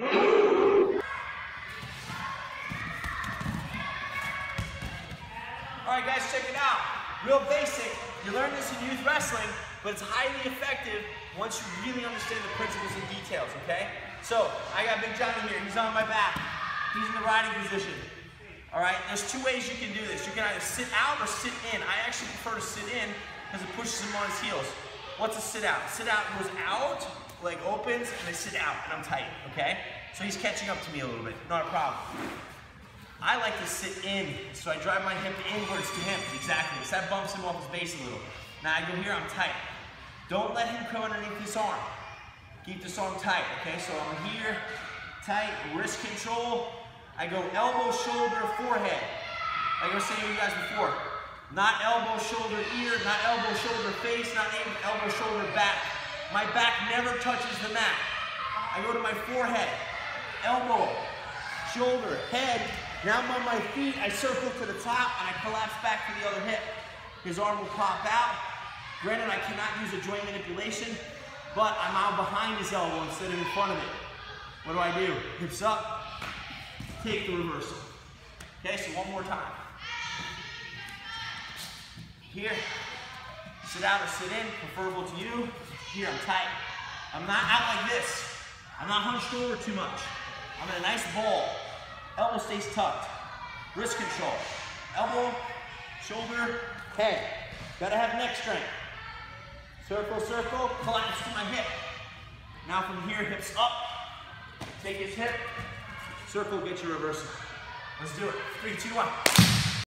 All right, guys, check it out. Real basic. You learn this in youth wrestling, but it's highly effective once you really understand the principles and details, okay? So, I got Big Johnny here. He's on my back. He's in the riding position. All right, there's two ways you can do this. You can either sit out or sit in. I actually prefer to sit in because it pushes him on his heels. What's a sit out? Sit out goes out, leg opens, and I sit out, and I'm tight, okay? So he's catching up to me a little bit, not a problem. I like to sit in, so I drive my hip inwards to him. Exactly. So that bumps him off his base a little. Now I go here, I'm tight. Don't let him come underneath this arm. Keep this arm tight, okay? So I'm here, tight, wrist control. I go elbow, shoulder, forehead. Like I was saying to you guys before. Not elbow, shoulder, ear, not elbow, shoulder, face, not elbow, shoulder, back. My back never touches the mat. I go to my forehead, elbow, shoulder, head, now I'm on my feet, I circle to the top, and I collapse back to the other hip. His arm will pop out. Granted, I cannot use a joint manipulation, but I'm out behind his elbow instead of in front of it. What do I do? Hips up, take the reversal. Okay, so one more time. Here, sit out or sit in, preferable to you. Here, I'm tight. I'm not out like this. I'm not hunched over too much. I'm in a nice ball. Elbow stays tucked. Wrist control. Elbow, shoulder, head. Gotta have neck strength. Circle, circle, collapse to my hip. Now from here, hips up. Take his hip. Circle, get your reversal. Let's do it. Three, two, one.